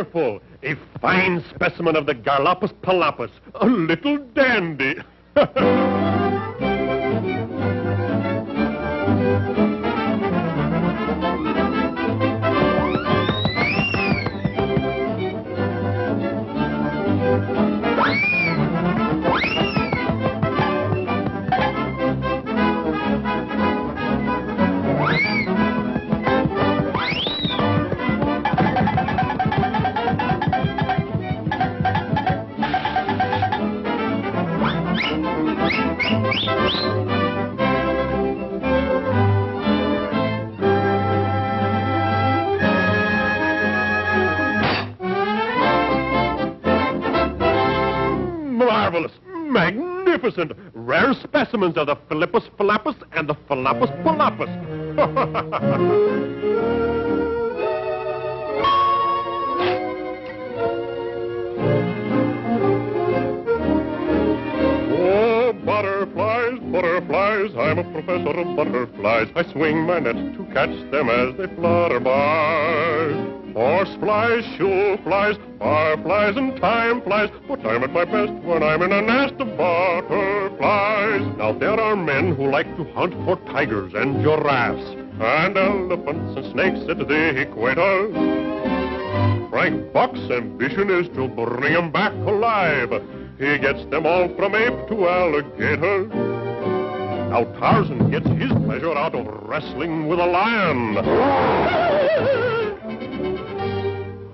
Wonderful. A fine specimen of the Garlopus palapus. A little dandy. Marvelous. Magnificent. Rare specimens of the Philippus phalappus and the Phalappus palapus. professor of butterflies. I swing my net to catch them as they flutter by. Horseflies, shoe flies, fireflies, and time flies. But I'm at my best when I'm in a nest of butterflies. Now there are men who like to hunt for tigers and giraffes and elephants and snakes at the equator. Frank Buck's ambition is to bring 'em back alive. He gets them all from ape to alligator. Now Tarzan gets his pleasure out of wrestling with a lion.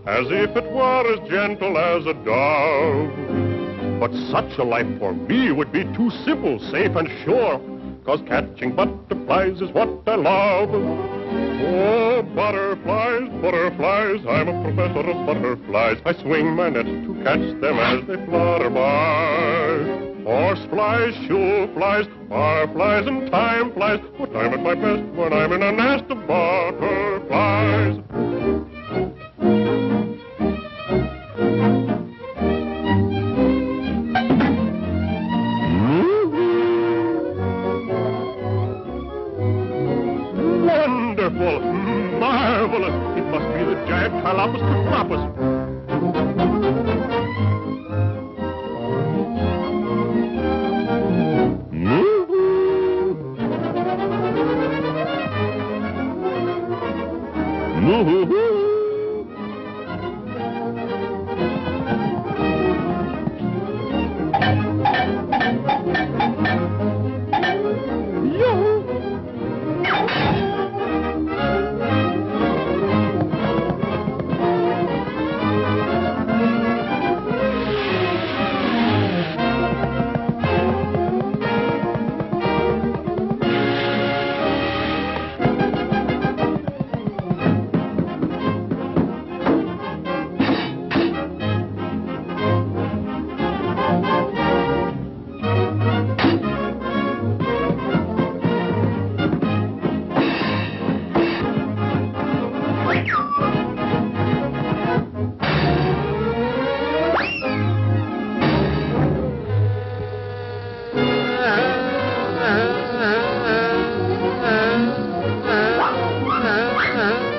As if it were as gentle as a dove. But such a life for me would be too simple, safe, and sure. Cause catching butterflies is what I love. Oh, butterflies, butterflies, I'm a professor of butterflies. I swing my net to catch them as they flutter by. Horse flies, shoe flies, bar flies, and time flies. But I'm at my best when I'm in a nest of butterflies. Wonderful! Marvelous! It must be the giant Calapus Calapus. Ooh, ooh, ooh. Mm-hmm.